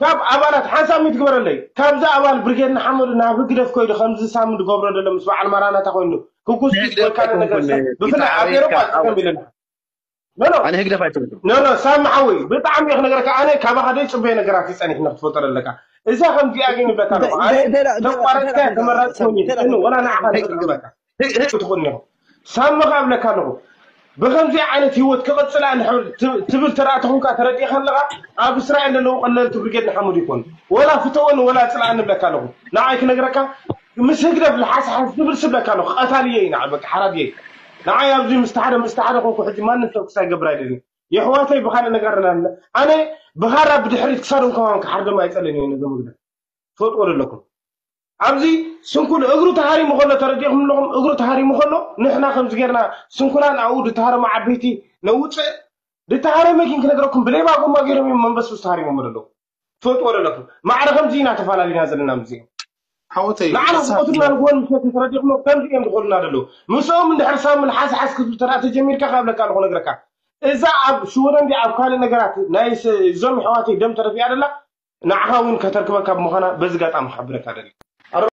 كاب أبانات حسا متقبرة لي كاب ذا أبان بريجن حمد نافع كده كويل خمسة سام متقبرة ده مسوا على مرانا تقولندو كوكوس كده كده كده بفنا أبي ربع كملنا لا لا أنا هكذا فايتون لا لا سام حوي بتعم يخنا جرك أنا كاب هذا يشوف بينا جراك يسأني هنا فطر لك إذا هم في أجن بتعرف أنا لو بارك كده مرات سوني إنه ولا نعمل هكذا بتعرف هيك هيك تقولنا سام ما قبل كانوا بخمسة عينة هيوت كبت سلعة نحول تبل ترى تهون كاتردي خلقة أبي سرع إن لو أن تبرجت نحمر يكون ولا فتون ولا سلعة نبلك له نعيك نجركا مش هكذا في الحاسة حاسة تبل سبلك له أثاليين عبك حرابي نعيا أبزي مستعد مستعد أقولك حتى ما نسوق ساق برايدين يا حواتي بخان نجرنا أنا بخار بدي حريت كسر وكمان كحرد ما يسألني إن كده فوت ولا لكم ኣብዚ ስንኩል እግሩ ተሃሪሙ ከሎ ተረዲእኩም ኣለኹም እግሩ ተሃሪሙ ከሎ ንሕና ከምዚ ጌርና ስንኩላ ንኣብኡ ድተሃረመ ዓበይቲ ነውፅእ ድተሃረመ ግን ክነገረኩም ብሌባ ጎማ ገይሮም እዮም መንበስ ስ ተሃሪሞም ኣለዉ ትፈልጥዎ ዘለኩም ማዕረ ከምዚ ኢና ተፈላለዩና ዘለና ምዚ ንዓና ዝቆትልና ንግሆን ምሸት ተረዲእኩም ከምዚ እዮም ዝኮሉና ዘለዉ ምስኦም እንድሕር ሰብ ንሓስሓስ ክዝብ ተደኣ ተጀሚርካ ካብለካ ንኮ ነገረካ እዛ ኣብ ሽወደንዲ ኣብ ካልእ ነገራት ናይ እዞም ኣሕዋተይ ደም ተረፊያ ደላ ንዓኻ እውን ከተርክበካ ብምዃና በዚ ጋጣሚ ክሓብረካ ደሊ